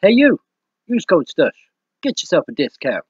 Hey you, use code STUSH. Get yourself a discount.